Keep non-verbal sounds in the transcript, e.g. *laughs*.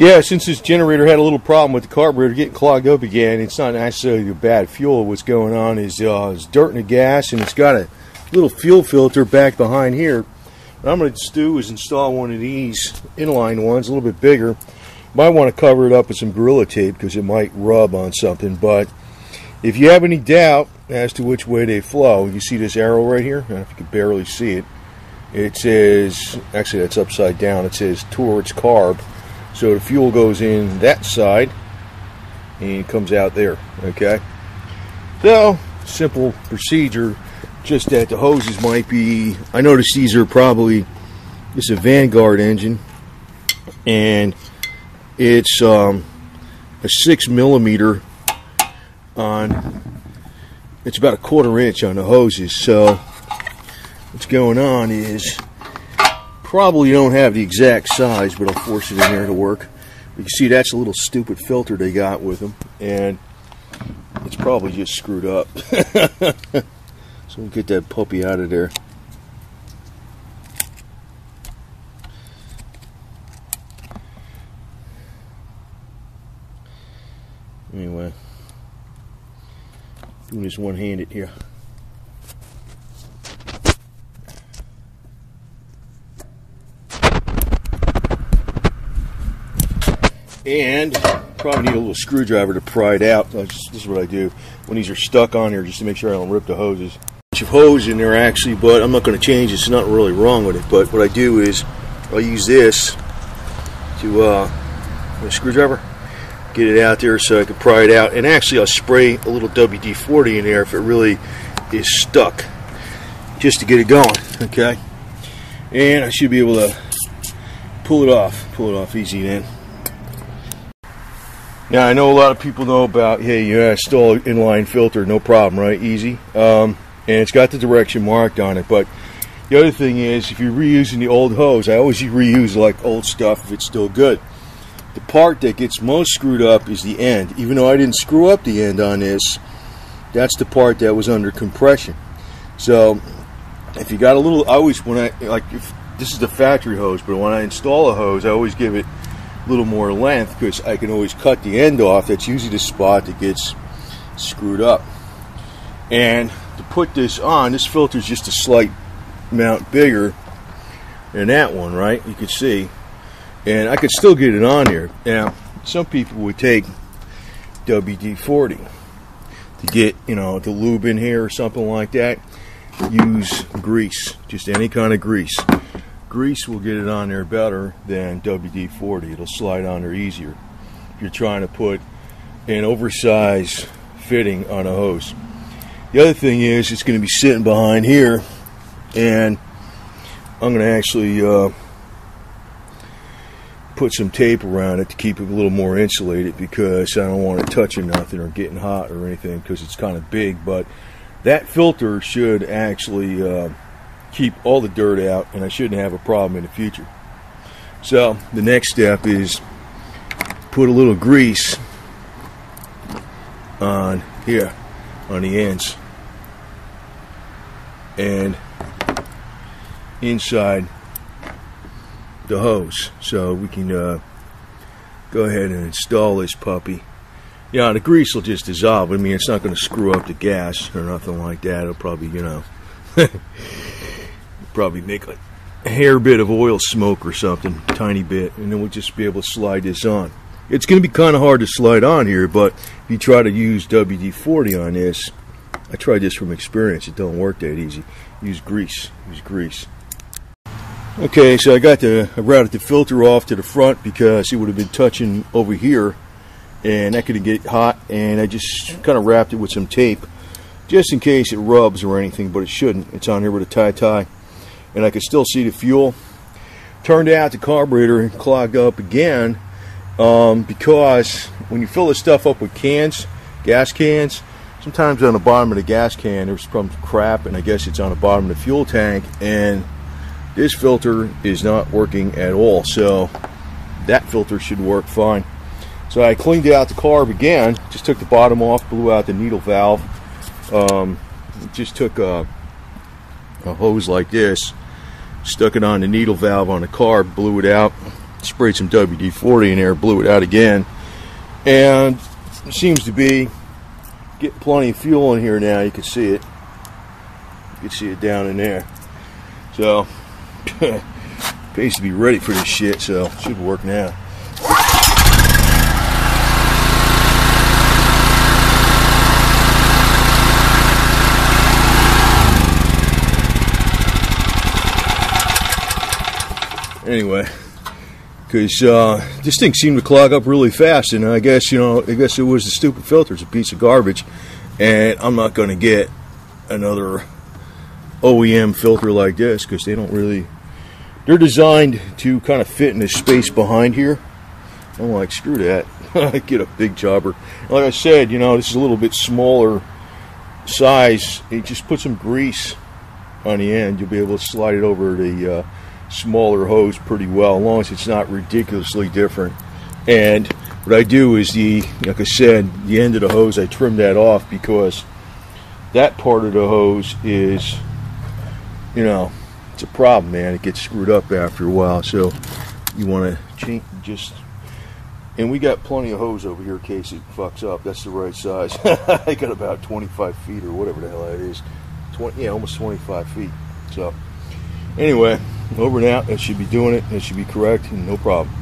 Yeah, since this generator had a little problem with the carburetor getting clogged up again, it's not necessarily the bad fuel. What's going on is uh, it's dirt and the gas, and it's got a little fuel filter back behind here. What I'm going to do is install one of these inline ones, a little bit bigger. Might want to cover it up with some Gorilla Tape because it might rub on something. But if you have any doubt as to which way they flow, you see this arrow right here? I don't know if you can barely see it. It says, actually that's upside down, it says towards carb. So the fuel goes in that side and comes out there, okay? So, simple procedure, just that the hoses might be, I noticed these are probably, this is a Vanguard engine, and it's um, a six millimeter on, it's about a quarter inch on the hoses, so what's going on is probably don't have the exact size, but I'll force it in there to work. You can see that's a little stupid filter they got with them, and it's probably just screwed up. *laughs* so we'll get that puppy out of there. Anyway, doing this one-handed here. And probably need a little screwdriver to pry it out. Just, this is what I do when these are stuck on here, just to make sure I don't rip the hoses. Bunch of hose in there actually, but I'm not going to change it. It's not really wrong with it. But what I do is I'll use this to uh, a screwdriver, get it out there so I can pry it out. And actually, I'll spray a little WD-40 in there if it really is stuck, just to get it going. Okay, and I should be able to pull it off. Pull it off easy then. Now I know a lot of people know about hey you install an inline filter no problem right? Easy. Um, and it's got the direction marked on it but the other thing is if you're reusing the old hose I always reuse like old stuff if it's still good. The part that gets most screwed up is the end. Even though I didn't screw up the end on this that's the part that was under compression. So if you got a little I always when I like if this is the factory hose but when I install a hose I always give it little more length because I can always cut the end off. That's usually the spot that gets screwed up. And to put this on, this filter is just a slight amount bigger than that one, right? You can see. And I could still get it on here. Now, some people would take WD-40 to get, you know, the lube in here or something like that. Use grease, just any kind of grease grease will get it on there better than WD-40. It'll slide on there easier if you're trying to put an oversized fitting on a hose. The other thing is it's going to be sitting behind here and I'm going to actually uh, put some tape around it to keep it a little more insulated because I don't want it touching nothing or getting hot or anything because it's kind of big but that filter should actually uh, keep all the dirt out and I shouldn't have a problem in the future. So the next step is put a little grease on here on the ends. And inside the hose. So we can uh, go ahead and install this puppy. Yeah the grease will just dissolve. I mean it's not going to screw up the gas or nothing like that. It'll probably you know *laughs* probably make a hair bit of oil smoke or something, tiny bit, and then we'll just be able to slide this on. It's going to be kind of hard to slide on here, but if you try to use WD-40 on this, I tried this from experience, it don't work that easy. Use grease, use grease. Okay, so I got the, I routed the filter off to the front because it would have been touching over here and that could get hot and I just kind of wrapped it with some tape just in case it rubs or anything, but it shouldn't. It's on here with a tie-tie and I could still see the fuel. Turned out the carburetor clogged up again um, because when you fill this stuff up with cans, gas cans, sometimes on the bottom of the gas can there's some crap and I guess it's on the bottom of the fuel tank and this filter is not working at all so that filter should work fine so I cleaned out the carb again just took the bottom off blew out the needle valve um, just took a, a hose like this stuck it on the needle valve on the car, blew it out, sprayed some WD-40 in there, blew it out again, and seems to be getting plenty of fuel in here now. You can see it. You can see it down in there. So, *laughs* pays to be ready for this shit. So, it should work now. Anyway, because uh, this thing seemed to clog up really fast, and I guess you know, I guess it was the stupid filter. It's a piece of garbage, and I'm not going to get another OEM filter like this because they don't really. They're designed to kind of fit in the space behind here. I'm like, screw that. *laughs* I get a big jobber. Like I said, you know, this is a little bit smaller size. You just put some grease on the end. You'll be able to slide it over the. Uh, smaller hose pretty well, as long as it's not ridiculously different. And what I do is the, like I said, the end of the hose, I trim that off because that part of the hose is, you know, it's a problem, man. It gets screwed up after a while. So you want to just, and we got plenty of hose over here in case it fucks up. That's the right size. *laughs* I got about 25 feet or whatever the hell that is. 20, yeah, almost 25 feet. So anyway, over and out. That should be doing it. That should be correct no problem.